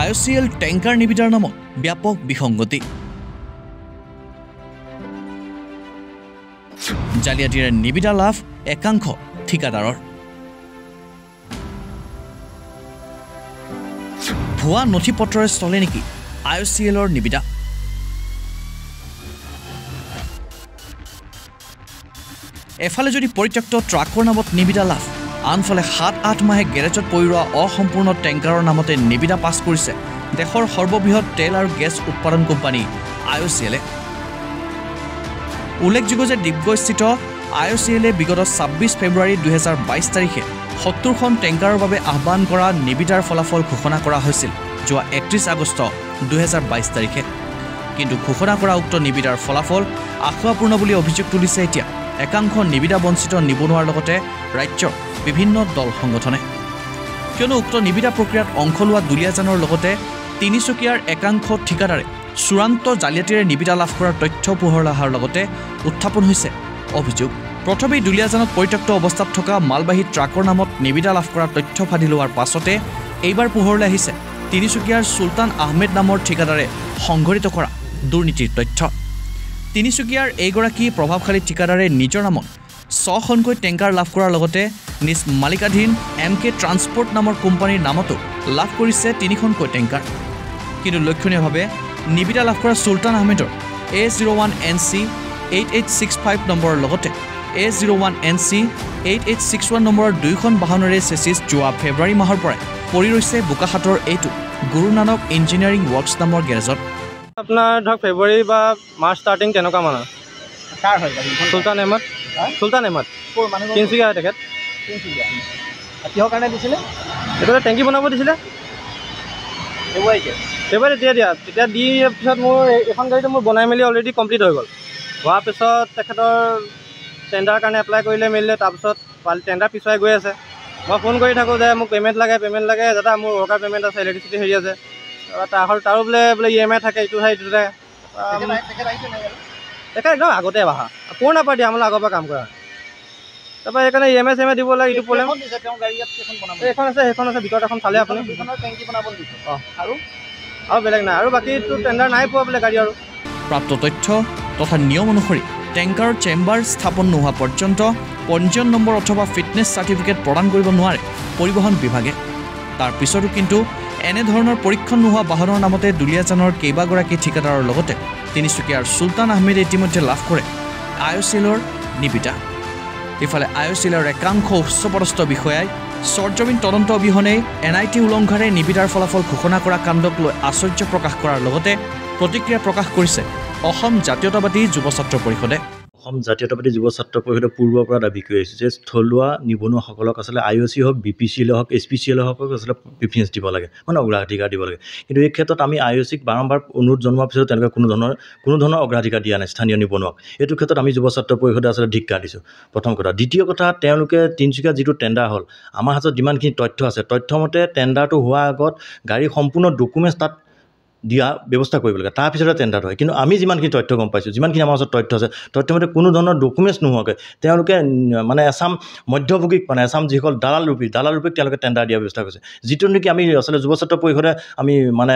আই C L tanker নিবিদাৰ নামত ব্যাপক বিসংগতি। জালিয়াতিৰে নিবিদা লাভ একাংশ ঠিকাদাৰৰ। ভুৱা নথি পত্ৰৰে চলে নেকি আই চি এলৰ নিবিদা? এফালে যদি পৰিত্যক্ত ট্ৰাকৰ নামত নিবিদা লাভ আনফালে সাত আঠ মাহে গেৰেজত পৰি ৰোৱা অসম্পূৰ্ণ টেংকাৰৰ নামতে নিবিদা পাছ কৰিছে দেশৰ সৰ্ববৃহৎ তেল আৰু গেছ উৎপাদন কোম্পানী আই অ' চি এলে উল্লেখযোগ্য যে ডিগবৈস্থিত আই অ' চি এলে বিগত ছাব্বিছ ফেব্ৰুৱাৰী দুহেজাৰ বাইছ তাৰিখে সত্তৰখন টেংকাৰৰ বাবে আহ্বান কৰা নিবিদাৰ ফলাফল ঘোষণা কৰা হৈছিল যোৱা একত্ৰিছ আগষ্ট দুহেজাৰ বাইছ তাৰিখে। কিন্তু ঘোষণা কৰা উক্ত নিবিদাৰ ফলাফল আশাপূৰ্ণ বুলি অভিযোগ তুলিছে এতিয়া। একাংশ নিবিদা বঞ্চিত নিবনুৱাৰ লগতে ৰাজ্যৰ বিভিন্ন দল সংগঠনে। কিয়নো উক্ত নিবিদা প্ৰক্ৰিয়াত অংশ লোৱা দুলীয়াজানৰ লগতে তিনিচুকীয়াৰ একাংশ ঠিকাদাৰে চূড়ান্ত জালিয়াতিৰে নিবিদা লাভ কৰাৰ তথ্য পোহৰলৈ অহাৰ লগতে উত্থাপন হৈছে অভিযোগ। প্ৰথমেই দুলীয়াজানত পৰিত্যক্ত অৱস্থাত থকা মালবাহী ট্ৰাকৰ নামত নিবিদা লাভ কৰাৰ তথ্য ফাঁদি লোৱাৰ পাছতে এইবাৰ পোহৰলৈ আহিছে তিনিচুকীয়াৰ চুলতান আহমেদ নামৰ ঠিকাদাৰে সংঘটিত কৰা দুৰ্নীতিৰ তথ্য। তিনিচুকীয়াৰ এইগৰাকী প্ৰভাৱশালী ঠিকাদাৰে নিজৰ নামত ছখনকৈ টেংকাৰ লাভ কৰাৰ লগতে নিজ মালিকাধীন এম কে ট্ৰান্সপৰ্ট নামৰ কোম্পানীৰ নামতো লাভ কৰিছে তিনিখনকৈ টেংকাৰ। কিন্তু লক্ষণীয়ভাৱে নিবিদা লাভ কৰা চুলতান আহমেদৰ A zero' one N C eight eight six five নম্বৰৰ লগতে A zero' one N C eight eight six one নম্বৰৰ দুয়োখন বাহনেৰে চেচিছ যোৱা ফেব্ৰুৱাৰী মাহৰ পৰাই পৰি ৰৈছে বোকাখাটৰ এইটো গুৰু নানক ইঞ্জিনিয়াৰিং ৱৰ্কছ নামৰ গেৰেজত। আপোনাৰ ধৰক ফেব্ৰুৱাৰী বা মাৰ্চ ষ্টাৰ্টিং তেনেকুৱা মানৰ? কাৰ হয় গাড়ীখন? চুলতান আহমদ? চুলতান আহমদ। তিনিচুকীয়া হয় তেখেত। কিহৰ কাৰণে দিছিলে? এইটো টেংকি বনাব দিছিলে। ফেব্ৰুৱাৰীতে? ফেব্ৰুৱাৰী তেতিয়া দিয়া। তেতিয়া দি পিছত মোৰ এই- এইখন গাড়ীটো মোৰ বনাই মেলি অলৰেডি কমপ্লিট হৈ গ'ল। হোৱাৰ পিছত তেখেতৰ টেণ্ডাৰ কাৰণে এপ্লাই কৰিলে মেলিলে। তাৰপিছত টেণ্ডাৰ পিছুৱাই গৈ আছে। মই ফোন কৰি থাকোঁ যে মোক পে'মেণ্ট লাগে পে'মেণ্ট লাগে। দাদা মোৰ ৱৰ্কাৰ পে'মেণ্ট আছে ইলেক্ট্ৰিচিটি হেৰি আছে। তাৰ তাৰো বোলে বোলে ই এম আই থাকে ইটো থাকে ইটো থাকে তেখেত একদম আগতে অহা পুৰণা পাৰ্টি আমাৰ আগৰ পৰা কাম কৰা। তাৰপৰা সেইকাৰণে E M I C M I দিব লাগে ইটো প্ৰব্লেম এইখন আছে সেইখন আছে ভিতৰত এখন চালে আপুনি। অঁ। আৰু? আৰু বেলেগ নাই। আৰু বাকীটো টেণ্ডাৰ নাই পোৱা বোলে গাড়ী আৰু। প্ৰাপ্ত তথ্য তথা নিয়ম অনুসৰি টেংকাৰৰ চেম্বাৰ স্থাপন নোহোৱা পৰ্যন্ত পঞ্জীয়ন নম্বৰ অথবা ফিটনেছ চাৰ্টিফিকেট প্ৰদান কৰিব নোৱাৰে পৰিবহণ বিভাগে। তাৰ পিছতো কিন্তু এনেধৰণৰ পৰীক্ষণ নোহোৱা বাহনৰ নামতে দুলীয়াজানৰ কেইবাগৰাকী ঠিকাদাৰৰ লগতে তিনিচুকীয়াৰ চুলতান আহমেদে ইতিমধ্যে লাভ কৰে। আই অ' চিলৰ নিবিদা। ইফালে আই অ' চিলৰ একাংশ উচ্চপদস্থ বিষয়াই চৰ্জমিন তদন্ত অবিহনে এন আই টি উলংঘাৰে নিবিদাৰ ফলাফল ঘোষণা কৰা কাণ্ডক লৈ আশ্চৰ্য প্ৰকাশ কৰাৰ লগতে প্ৰতিক্ৰিয়া প্ৰকাশ কৰিছে অসম জাতীয়তাবাদী যুৱ ছাত্ৰ পৰিষদে। অসম জাতীয়তাবাদী যুৱ ছাত্ৰ পৰিষদে পূৰ্বৰ পৰা দাবী কৰি আহিছে যে থলুৱা নিবনুৱাসকলক আচলতে আই অ' চি হওক বি পি চি এল হওক এছ পি চি এল হওক আচলতে প্ৰিফাৰেঞ্চ দিব লাগে মানে অগ্ৰাধিকাৰ দিব লাগে। কিন্তু এই ক্ষেত্ৰত আমি আই অ' চিক বাৰম্বাৰ অনুৰোধ জনোৱাৰ পিছত তেওঁলোকে কোনো ধৰণৰ কোনো ধৰণৰ অগ্ৰাধিকাৰ দিয়া নাই স্থানীয় নিবনুৱাক। এইটো ক্ষেত্ৰত আমি যুৱ ছাত্ৰ পৰিষদে আচলতে ধিক্কাৰ দিছোঁ। প্ৰথম কথা। দ্বিতীয় কথা তেওঁলোকে তিনিচুকীয়া যিটো টেণ্ডাৰ হ'ল আমাৰ হাতত যিমানখিনি তথ্য আছে তথ্যমতে টেণ্ডাৰটো হোৱাৰ আগত গাড়ীৰ সম্পূৰ্ণ ডকুমেণ্টছ তাত দিয়া ব্যৱস্থা কৰিব লাগে তাৰপিছতে টেণ্ডাৰ হয়। কিন্তু আমি যিমানখিনি তথ্য গম পাইছোঁ যিমানখিনি আমাৰ ওচৰত তথ্য আছে তথ্যমতে কোনো ধৰণৰ ডকুমেণ্টছ নোহোৱাকৈ তেওঁলোকে মানে এছাম মধ্যভোগীক মানে এছাম যিসকল দালাল ৰূপী দালাল ৰূপীক তেওঁলোকে টেণ্ডাৰ দিয়াৰ ব্যৱস্থা কৰিছে। যিটো নেকি আমি আচলতে যুৱ ছাত্ৰ পৰিষদে আমি মানে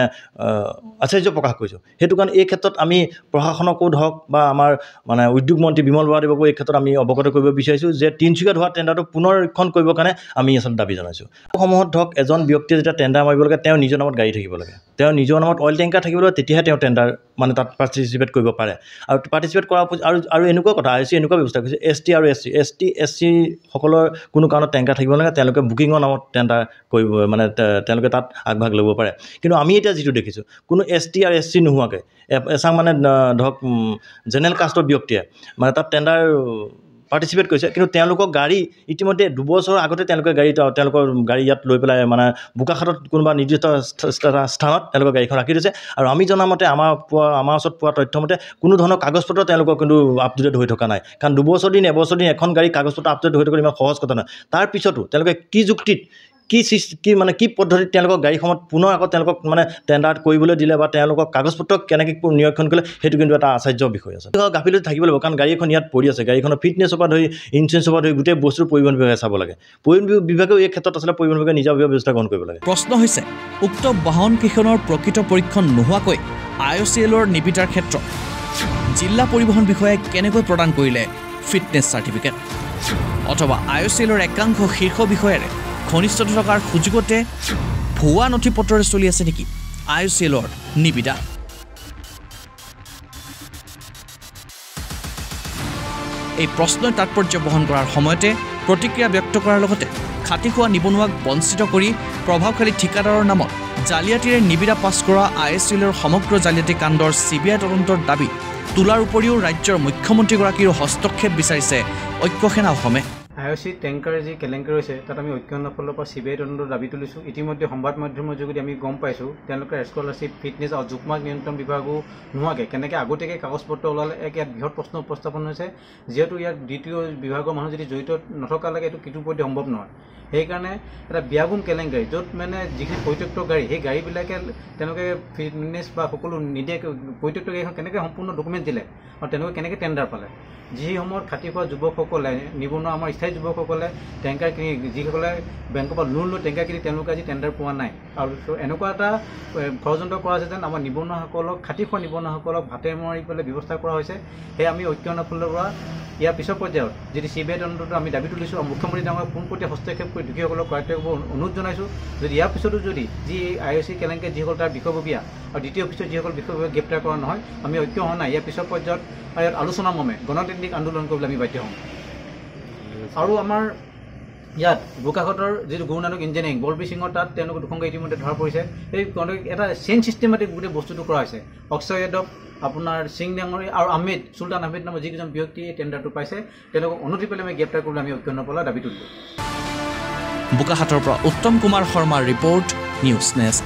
আশ্চৰ্য প্ৰকাশ কৰিছোঁ। সেইটো কাৰণে এই ক্ষেত্ৰত আমি প্ৰশাসনকো ধৰক বা আমাৰ মানে উদ্যোগ মন্ত্ৰী বিমল বৰাদেৱকো এই ক্ষেত্ৰত আমি অৱগত কৰিব বিচাৰিছোঁ যে তিনিচুকীয়াত হোৱা টেণ্ডাৰটো পুনৰীক্ষণ কৰিবৰ কাৰণে আমি আচলতে দাবী জনাইছোঁ। সমূহত ধৰক এজন ব্যক্তিয়ে যেতিয়া টেণ্ডাৰ মাৰিব লাগে তেওঁ নিজৰ নামত গাড়ী থাকিব লাগে। তেওঁ নিজৰ নামত অইল টেংকাৰ থাকিব লাগে তেতিয়াহে তেওঁ টেণ্ডাৰ মানে তাত পাৰ্টিচিপেট কৰিব পাৰে। আৰু পাৰ্টিচিপেট পিছত আৰু আৰু এনেকুৱা কথা আই চি এনেকুৱা ব্যৱস্থা কৰিছে এছ টি আৰু S C S T S চিসকলৰ কোনো কাৰণত টেংকাৰ থাকিব নালাগে তেওঁলোকে বুকিঙৰ নামত টেণ্ডাৰ কৰিব মানে তেওঁলোকে তাত আগভাগ ল'ব পাৰে। কিন্তু আমি এতিয়া যিটো দেখিছোঁ কোনো এছ টি আৰু এছ চি নোহোৱাকৈ এ- এচাম মানে ধৰক জেনেৰেল কাষ্টৰ ব্যক্তিয়ে মানে তাত টেণ্ডাৰ পাৰ্টিচিপেট কৰিছে। কিন্তু তেওঁলোকৰ গাড়ী ইতিমধ্যে দুবছৰৰ আগতে তেওঁলোকে গাড়ী তেওঁলোকৰ গাড়ী ইয়াত লৈ পেলাই মানে বোকাখাটত কোনোবা নিৰ্দিষ্ট স্থ- স্থ- স্থানত তেওঁলোকৰ গাড়ীখন ৰাখি দিছে। আৰু আমি জনামতে আমাৰ পোৱা আমাৰ ওচৰত পোৱা তথ্যমতে কোনো ধৰণৰ কাগজ পত্ৰ তেওঁলোকৰ কিন্তু আপ টু ডেট হৈ থকা নাই। কাৰণ দুবছৰ দিন এবছৰ দিন এখন গাড়ী কাগজ পত্ৰ আপ টু ডেট হৈ থকা ইমান সহজ কথা নহয়। তাৰ পিছতো তেওঁলোকে কি যুক্তিত কি সৃষ্টি কি মানে কি পদ্ধতিত তেওঁলোকক গাড়ীখনত পুনৰ আকৌ তেওঁলোকক মানে টেণ্ডাৰ কৰিবলৈ দিলে বা তেওঁলোকক কাগজ পত্ৰ কেনেকৈ নিৰীক্ষণ কৰিলে সেইটো কিন্তু এটা আশ্চৰ্য বিষয় আছে। গাফিলতি থাকিব লাগিব কাৰণ গাড়ী এখন ইয়াত পৰি আছে। গাড়ীখনৰ ফিটনেছৰ পৰা ধৰি ইঞ্চুৰেঞ্চৰ পৰা ধৰি গোটেই বস্তু পৰিবহণ বিভাগে চাব লাগে। পৰিবহণ বিভাগেও এই ক্ষেত্ৰত আচলতে পৰিবহণ বিভাগে নিজাববীয়া ব্যৱস্থা গ্ৰহণ কৰিব লাগে। প্ৰশ্ন হৈছে উক্ত বাহনকেইখনৰ প্ৰকৃত পৰীক্ষণ নোহোৱাকৈ আই অ' চি এলৰ নিবিদাৰ ক্ষেত্ৰত জিলা পৰিবহণ বিষয়াই কেনেকৈ প্ৰদান কৰিলে ফিটনেছ চাৰ্টিফিকেট অথবা আই অ' চি এলৰ একাংশ শীৰ্ষ বিষয়াৰে ঘনিষ্ঠতা থকাৰ সুযোগতে ভুৱা নথি পত্ৰৰে চলি আছে নেকি? আই চি এলৰ নিবিদা। এই প্ৰশ্নই তাৎপৰ্য বহন কৰাৰ সময়তে প্ৰতিক্ৰিয়া ব্যক্ত কৰাৰ লগতে খাটি খোৱা নিবনুৱাক বঞ্চিত কৰি প্ৰভাৱশালী ঠিকাদাৰৰ নামত জালিয়াতিৰে নিবিদা পাছ কৰা আই এছ এলৰ সমগ্ৰ জালিয়াতি কাণ্ডৰ চি বি আই তদন্তৰ দাবী তোলাৰ উপৰিও ৰাজ্যৰ মুখ্যমন্ত্ৰীগৰাকীৰো হস্তক্ষেপ বিচাৰিছে ঐক্য সেনা অসমে। আই অ' চি টেংকাৰ যি কেলেংকাৰী হৈছে তাত আমি ঐক্যনৰ ফালৰ পৰা চি বি আই তদন্তৰ দাবী তুলিছোঁ। ইতিমধ্যে সংবাদ মাধ্যমৰ যোগেদি আমি গম পাইছোঁ তেওঁলোকে স্কলাৰশ্বিপ ফিটনেছ আৰু যুগ্ম নিয়ন্ত্ৰণ বিভাগো নোহোৱাকৈ কেনেকৈ আগতীয়াকৈ কাগজ পত্ৰ ওলালে এক ইয়াত বৃহৎ প্ৰশ্ন উপস্থাপন হৈছে যিহেতু ইয়াত দ্বিতীয় বিভাগৰ মানুহ যদি জড়িত নথকালৈকে এইটো কিছু পধ্যে সম্ভৱ নহয়। সেইকাৰণে এটা বিয়াগুম কেলেংকাৰী য'ত মানে যিখিনি পৰিত্যক্ত গাড়ী সেই গাড়ীবিলাকে তেওঁলোকে ফিটনেছ বা সকলো নিদিয়াকৈ পৰিত্যক্ত গাড়ীখন কেনেকৈ সম্পূৰ্ণ ডকুমেণ্ট দিলে আৰু তেওঁলোকে কেনেকৈ টেণ্ডাৰ পালে। যি সময়ত খাটি খোৱা যুৱকসকলে নিবনুৱা আমাৰ স্থায়ী যুৱকসকলে টেংকাৰ কিনি যিসকলে বেংকৰ পৰা লোন লৈ টেংকাৰ কিনি তেওঁলোকে আজি টেণ্ডাৰ পোৱা নাই। আৰু ত' এনেকুৱা এটা ষড়যন্ত্ৰ কৰা হৈছে যেন আমাৰ নিবনুৱাসকলক খাটি খোৱা নিবনুৱাসকলক ভাতে মাৰি পেলাই ব্যৱস্থা কৰা হৈছে। সেয়ে আমি ঐক্যনৰ ফালৰ পৰা ইয়াৰ পিছৰ পৰ্যায়ত যদি চি বি আই তদন্তটো আমি দাবী তুলিছোঁ আৰু মুখ্যমন্ত্ৰী ডাঙৰ পোনপটীয়া হস্তক্ষেপ কৰি কৰায়ত্ব কৰিব অনুৰোধ জনাইছোঁ। যদি ইয়াৰ পিছতো যদি যি আই অ' চি কেলেংকে যিসকল তাৰ বিষয়ববীয়া আৰু দ্বিতীয় পিছত যিসকল বিষয়ববীয়া গ্ৰেপ্তাৰ কৰা নহয় আমি ঐক্য হোৱা নাই। ইয়াৰ পিছৰ পৰ্যায়ত ইয়াত আলোচনা মৰ্মে গণতান্ত্ৰিক আন্দোলন কৰিবলৈ আমি বাধ্য হ'ম। আৰু আমাৰ ইয়াত বোকাঘাটৰ যিটো গুৰু নানক ইঞ্জিনিয়াৰিং বলবীৰ সিঙৰ তাত তেওঁলোকে দুখনকৈ ইতিমধ্যে ধৰা পৰিছে। এই এটা চেইন ছিষ্টেমেটিক গোটেই বস্তুটো কৰা হৈছে। অক্ষয় যাদৱ আপোনাৰ সিং ডাঙৰী আৰু আহমেদ চুলতান আহমেদ নামৰ যিকেইজন ব্যক্তিয়ে এই টেণ্ডাৰটো পাইছে। তেওঁলোকক অনতি পেলাই আমি গ্ৰেপ্তাৰ কৰিবলৈ আমি ঐক্য নপলা দাবী তুলিলোঁ। বোকাহাটৰ পৰা উত্তম কুমাৰ শৰ্মাৰ ৰিপৰ্ট নিউজ নেষ্ট।